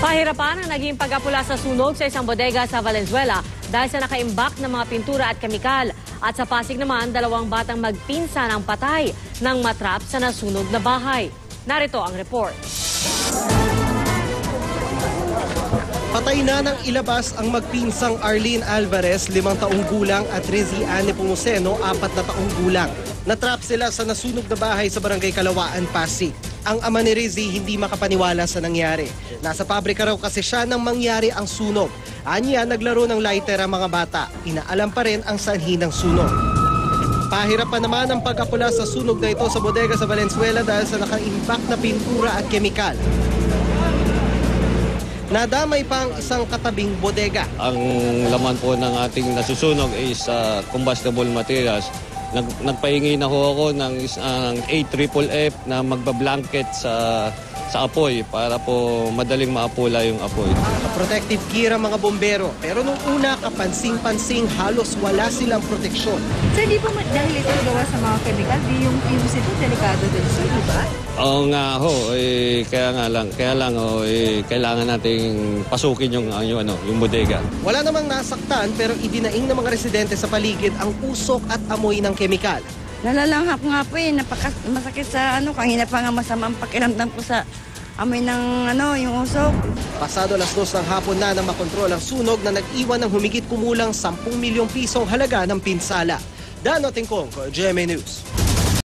Pahirapan ang naging pag-apula sa sunog sa isang bodega sa Valenzuela dahil sa nakaimbak ng mga pintura at kemikal. At sa Pasig naman, dalawang batang magpinsan ang patay nang matrap sa nasunog na bahay. Narito ang report. Patay na ng ilabas ang magpinsang Arlene Alvarez, limang taong gulang, at Rizzy Anne Pumoseno, apat na taong gulang. Natrap sila sa nasunog na bahay sa barangay Kalawaan, Pasig. Ang ama ni Rizzy hindi makapaniwala sa nangyari. Nasa pabrika raw kasi siya nang mangyari ang sunog. Anya, naglaro ng lighter ang mga bata. Inaalam pa rin ang sanhi ng sunog. Pahirapan naman ang pag-apula sa sunog na ito sa bodega sa Valenzuela dahil sa nakaimbak na pintura at kemikal. Nadamay pa ang isang katabing bodega. Ang laman po ng ating nasusunog is uh, combustible materials. Nag, nagpahingi na ho ako ng isang AFFF na magbablanket sa sa apoy para po madaling maapula yung apoy. Protective gear ang mga bombero. Pero nung una, kapansing-pansing, halos wala silang proteksyon. Sir, di po ma- dahil ito gawa sa mga chemical, di yung fuse ito delikado din, sir, di ba? Oo nga ho, eh, kaya nga lang, kaya lang ho, eh, kailangan nating pasukin yung, ang- yung, ano, yung bodega. Wala namang nasaktan pero idinaing ng mga residente sa paligid ang usok at amoy ng kemikal. Nalalanghap nga po eh, napaka, masakit sa ano, kanina pa nga masamang pakiramdam ko sa amoy ng ano, yung usok. Pasado alas dos ng hapon na na makontrol ang sunog na nag-iwan ng humigit kumulang 10 milyong pisong halaga ng pinsala. Dano Tingkong, GMA News.